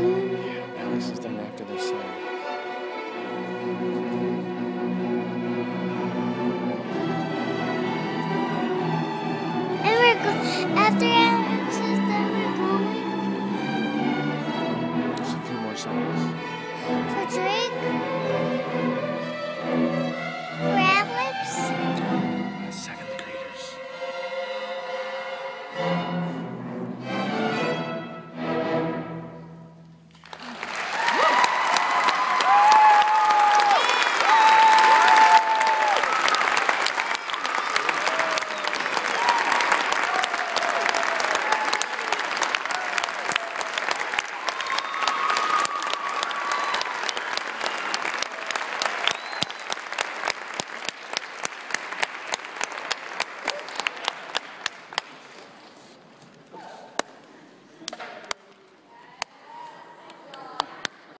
Yeah, Alex is done after this song.